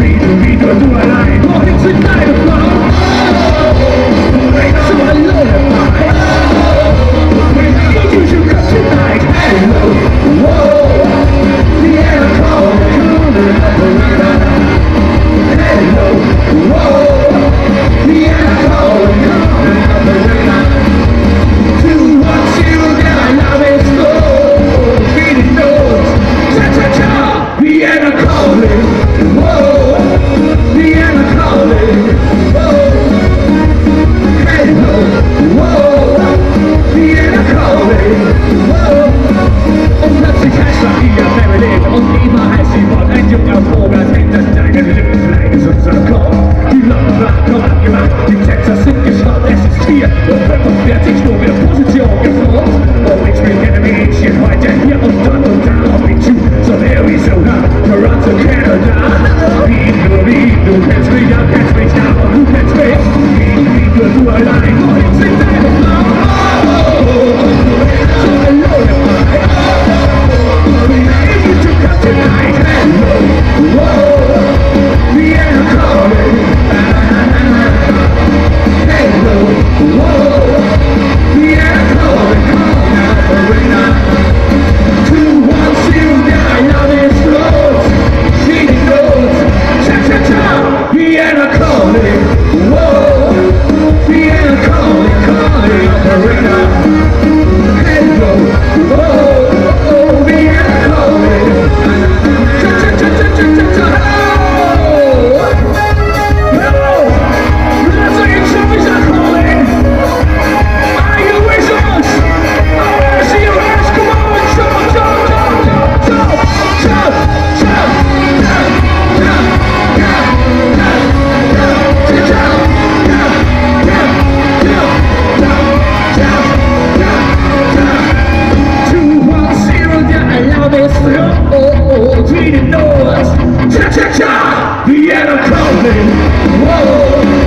Read, read, do a line. Oh, it's a night of love. ยังเอาโฟกัสให้จัดจ่ายกันเรื่องสุดสารคลอที่เราบรักนอนกันมาที่แท็กซัสซิ่งกับชาวเอสเสียโอ้เป็นคนเดียวที่ Vienna closing. Whoa.